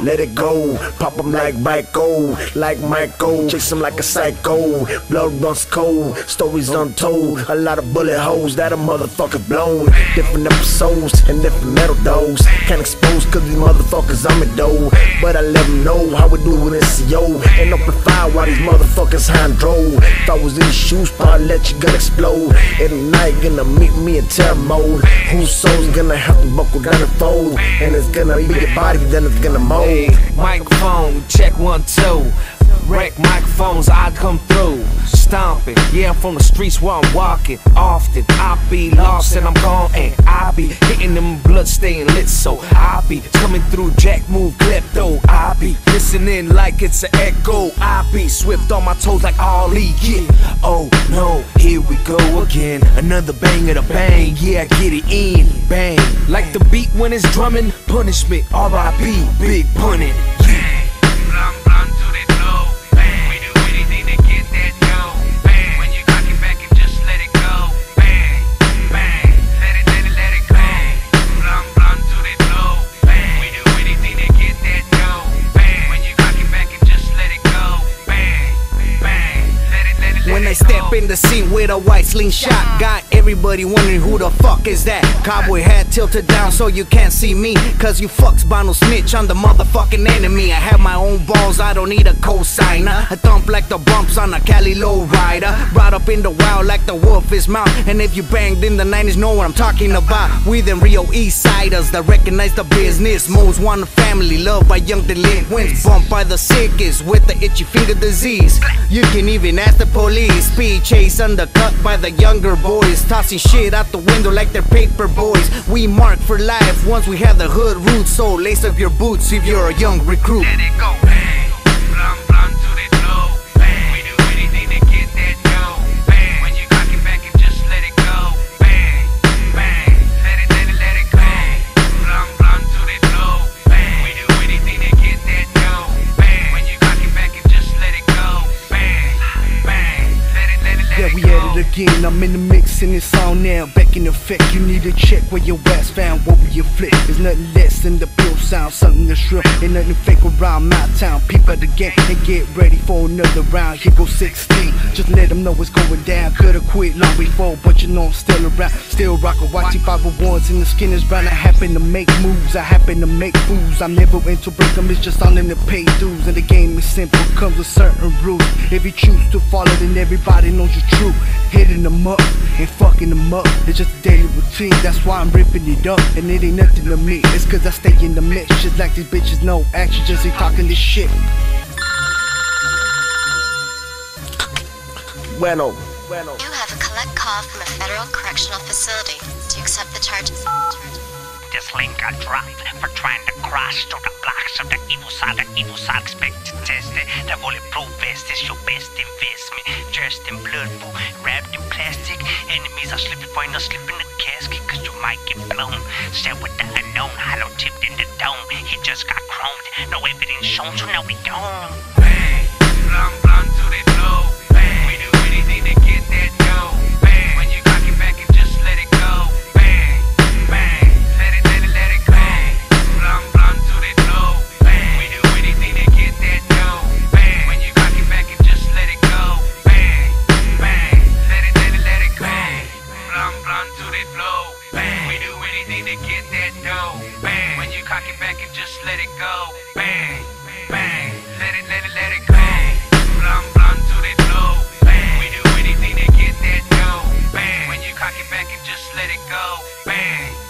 let it go. Pop 'em like Michael, like Michael. Chase 'em like a psycho. Blood runs cold, stories untold. A lot of bullet holes that a motherfucker blown. Different episodes and different metal dose. Can't expose cause these motherfuckers I'm a dough. But I let them know how we do it in CO. And amplify while these motherfuckers hand drove. If I was in your shoes, probably let your gun explode. At night, gonna meet me in terror mode. Whose soul's gonna have to buckle down and fold? And it's gonna be your body, then it's gonna mold. Hey, microphone, check one, two. Wreck microphones, I come through. Stomping, yeah, I'm from the streets where I'm walking. Often, I be lost and I'm gone, and I be hitting them blood staying lit. So I be coming through Jack Move Klepto. I be listening like it's an echo. I be swift on my toes like Ali. Yeah, oh no, here we go again. Another bang of the bang, yeah, get it in. Bang, like the beat when it's drumming. Punishment, R.I.P. Big punning. When I step in the scene with a white sling shot, got everybody wondering who the fuck is that. Cowboy hat tilted down so you can't see me. Cause you fucks by no snitch, I'm the motherfucking enemy. I have my own balls, I don't need a cosigner. I thump like the bumps on a Cali low up in the wild like the wolf is mouth. And if you banged in the 90s, know what I'm talking about. We them Rio East Siders that recognize the business. Most Wanted Familia, loved by young delinquents. Bumped by the sickest with the itchy finger disease. You can even ask the police. Speed chase undercut by the younger boys. Tossing shit out the window like they're paper boys. We mark for life once we have the hood roots. So lace up your boots if you're a young recruit. Let it go. Again. I'm in the mix and it's on now. Back in effect, you need to check where your ass found. What we flip? There's nothing less than the pill sound. Something that's real. Ain't nothing fake around my town. Peep at the game and get ready for another round. Here goes 16. Just let them know what's going down. Could've quit long before, but you know I'm still around. Still rockin' watching 501s and the skin is brown. I happen to make moves. I happen to make fools. I'm never into break them. It's just all in the pay dues. And the game is simple. Comes with certain rules. If you choose to follow, then everybody knows you're true. Hitting them up and fucking them up. It's just a daily routine. That's why I'm ripping it up. And it ain't nothing to me. It's cause I stay in the mix. Just like these bitches know action. Just ain't talking this shit. Bueno. bueno. You have a collect call from a federal correctional facility. Do you accept the charges? This link got dropped for trying to cross to the blocks of the evil side. The evil side expect to test it. The bulletproof vest is your best investment. Dressed in blood, fool, wrapped in plastic. Enemies are slipping for no slip in the casket, cause you might get blown. Set with the unknown, hollow tipped in the dome. He just got chromed. No evidence shown, so now we gone. can just let it go. Bang.